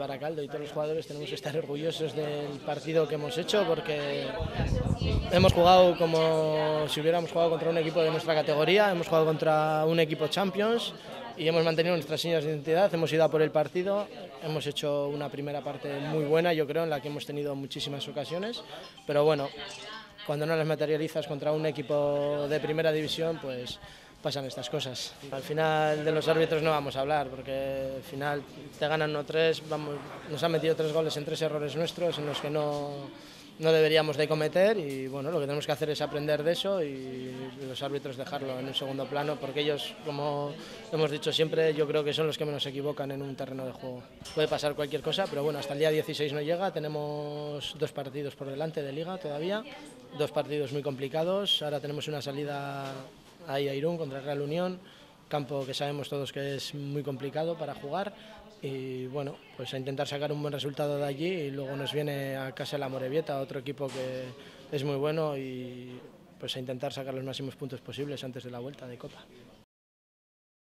Baracaldo y todos los jugadores tenemos que estar orgullosos del partido que hemos hecho porque hemos jugado como si hubiéramos jugado contra un equipo de nuestra categoría, hemos jugado contra un equipo Champions y hemos mantenido nuestras señas de identidad, hemos ido a por el partido, hemos hecho una primera parte muy buena, yo creo, en la que hemos tenido muchísimas ocasiones, pero bueno, cuando no las materializas contra un equipo de primera división, pues pasan estas cosas. Al final de los árbitros no vamos a hablar, porque al final te ganan no tres, vamos, nos han metido tres goles en tres errores nuestros en los que no, no deberíamos de cometer y bueno, lo que tenemos que hacer es aprender de eso y los árbitros dejarlo en un segundo plano, porque ellos, como hemos dicho siempre, yo creo que son los que menos se equivocan en un terreno de juego. Puede pasar cualquier cosa, pero bueno, hasta el día 16 no llega, tenemos dos partidos por delante de liga todavía, dos partidos muy complicados, ahora tenemos una salida ahí a Irún contra Real Unión, campo que sabemos todos que es muy complicado para jugar y bueno, pues a intentar sacar un buen resultado de allí y luego nos viene a casa la Morevieta, otro equipo que es muy bueno y pues a intentar sacar los máximos puntos posibles antes de la vuelta de Copa.